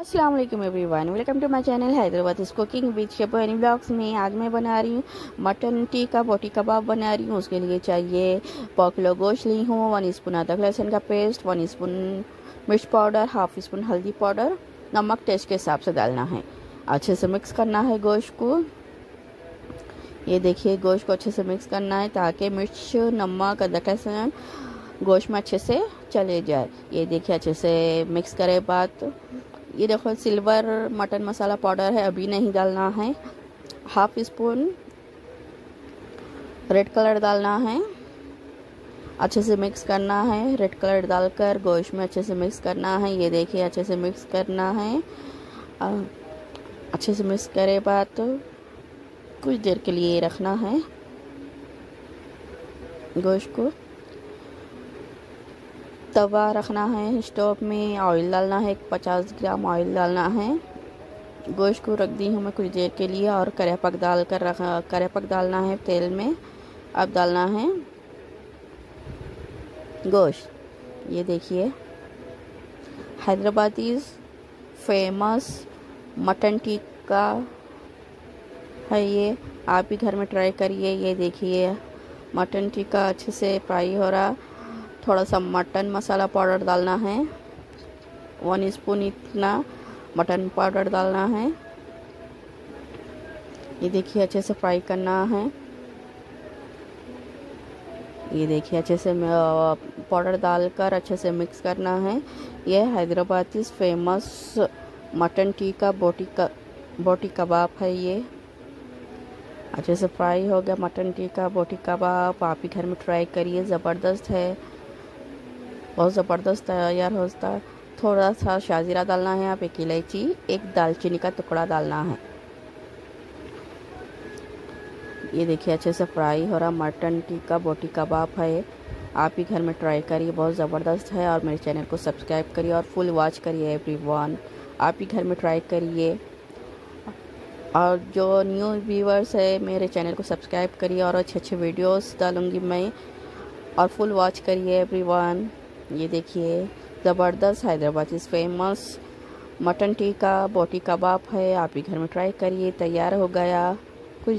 अस्सलाम वालेकुम everyone welcome to my channel Hyderabad इस कुकिंग विद शेपनी ब्लॉग्स में आज मैं बना रही हूँ मटन टीका बोटी कबाब बना रही हूँ। उसके लिए चाहिए पाव किलो गोश्त ली हूँ वन स्पून अदरक लहसुन का पेस्ट वन स्पून मिर्च पाउडर हाफ़ स्पून हल्दी पाउडर, नमक टेस्ट के हिसाब से डालना है। अच्छे से मिक्स करना है गोश्त को। ये देखिए, गोश्त को अच्छे से मिक्स करना है ताकि मिर्च, नमक, अदरक लहसुन गोश्त में अच्छे से चले जाए। ये देखिए, अच्छे से मिक्स करे बाद ये देखो सिल्वर मटन मसाला पाउडर है, अभी नहीं डालना है। हाफ़ स्पून रेड कलर डालना है। अच्छे से मिक्स करना है। रेड कलर डालकर गोश्त में अच्छे से मिक्स करना है। ये देखिए, अच्छे से मिक्स करना है। अच्छे से मिक्स करे बाद तो कुछ देर के लिए रखना है। गोश्त को। तवा रखना है स्टोव में, ऑयल डालना है, एक पचास ग्राम ऑयल डालना है। गोश्त को रख दी हूँ मैं कुछ देर के लिए और करे पक डाल कर रख करे पक डालना है तेल में। अब डालना है गोश्त। ये देखिए, हैदराबादी फ़ेमस मटन टिक्का है ये। आप भी घर में ट्राई करिए, ये देखिए। मटन टिक्का अच्छे से फ्राई हो रहा। थोड़ा सा मटन मसाला पाउडर डालना है। वन स्पून इतना मटन पाउडर डालना है। ये देखिए, अच्छे से फ्राई करना है। ये देखिए, अच्छे से पाउडर डालकर अच्छे से मिक्स करना है। ये हैदराबाद फ़ेमस मटन टीका बोटी का, बोटी कबाब है ये। अच्छे से फ्राई हो गया मटन टीका बोटी कबाब। आप ही घर में ट्राई करिए, ज़बरदस्त है। बहुत ज़बरदस्त तैयार होता है थोड़ा सा शाजीरा डालना है आप एक इलायची, एक दालचीनी का टुकड़ा डालना है। ये देखिए, अच्छे से फ्राई हो रहा, मटन टिक्का बोटी कबाब है। आप ही घर में ट्राई करिए, बहुत ज़बरदस्त है और मेरे चैनल को सब्सक्राइब करिए और फुल वॉच करिए एवरीवन आप ही घर में ट्राई करिए। और जो न्यू व्यूवर्स है, मेरे चैनल को सब्सक्राइब करिए और अच्छे अच्छे वीडियोस डालूँगी मैं। और फुल वॉच करिए एवरीवन ये देखिए, ज़बरदस्त हैदराबाद इस फ़ेमस मटन टीका बोटी कबाब है। आप ही घर में ट्राई करिए, तैयार हो गया। कुछ